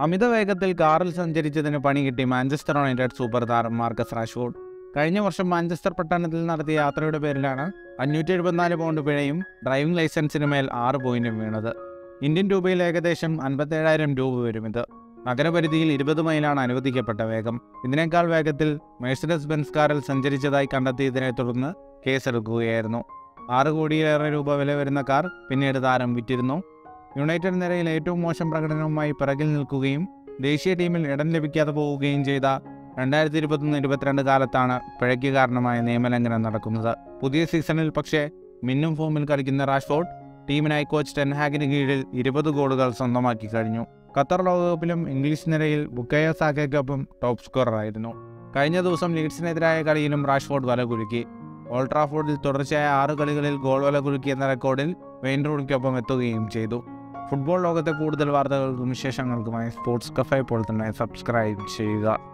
അമിത വേഗത്തിൽ കാറിൽ സഞ്ചരിച്ചതിന് പണി കിട്ടി മാഞ്ചസ്റ്റർ യുണൈറ്റഡ് സൂപ്പർ താരം മാർക്കസ് റാഷ്ഫോർഡ്. കഴിഞ്ഞ വർഷം മാഞ്ചസ്റ്റർ പട്ടണത്തിൽ നടത്തിയ യാത്രയുടെ പേരിലാണ് അഞ്ഞൂറ്റി എഴുപത്തിനാല് പൗണ്ട് പിഴയും ഡ്രൈവിംഗ് ലൈസൻസിന് മേൽ ആറ് പോയിന്റും വീണത്. ഇന്ത്യൻ രൂപയിൽ ഏകദേശം അൻപത്തേഴായിരം രൂപ വരും ഇത്. നഗരപരിധിയിൽ ഇരുപത് മൈലാണ് അനുവദിക്കപ്പെട്ട വേഗം. ഇതിനേക്കാൾ വേഗത്തിൽ മേഴ്സിഡസ് ബെൻസ് കാറിൽ സഞ്ചരിച്ചതായി കണ്ടെത്തിയതിനെ തുടർന്ന് കേസെടുക്കുകയായിരുന്നു. ആറ് കോടിയിലേറെ രൂപ വില വരുന്ന കാർ പിന്നീട് താരം വിറ്റിരുന്നു. യുണൈറ്റഡ് നിരയിൽ ഏറ്റവും മോശം പ്രകടനവുമായി പിറകിൽ നിൽക്കുകയും ദേശീയ ടീമിൽ ഇടം ലഭിക്കാതെ പോവുകയും ചെയ്ത രണ്ടായിരത്തി ഇരുപത്തൊന്ന് ഇരുപത്തിരണ്ട് കാലത്താണ് പിഴയ്ക്ക് കാരണമായ നിയമലംഘനം നടക്കുന്നത്. പുതിയ സീസണിൽ പക്ഷേ മിന്നും ഫോമിൽ കളിക്കുന്ന റാഷ്ഫോർഡ് ടീമിനായി കോച്ച് ടെൻഹാഗിന് കീഴിൽ ഇരുപത് ഗോളുകൾ സ്വന്തമാക്കി കഴിഞ്ഞു. ഖത്തർ ലോകകപ്പിലും ഇംഗ്ലീഷ് നിരയിൽ ബുക്കയ സാക്കയ്ക്കൊപ്പം ടോപ്പ് സ്കോററായിരുന്നു. കഴിഞ്ഞ ദിവസം ലീഡ്സിനെതിരായ കളിയിലും റാഷ്ഫോർഡ് വല കുലുക്കി. ഓൾട്രാഫോർഡിൽ തുടർച്ചയായ ആറ് കളികളിൽ ഗോൾ വല കുലുക്കി എന്ന റെക്കോർഡിൽ വെയിൻ റൂണിക്കൊപ്പം എത്തുകയും ചെയ്തു. ഫുട്ബോൾ ലോകത്തെ കൂടുതൽ വാർത്തകൾക്കും വിശേഷങ്ങൾക്കുമായി സ്പോർട്സ് കഫേ ഇപ്പോൾ തന്നെ സബ്സ്ക്രൈബ് ചെയ്യുക.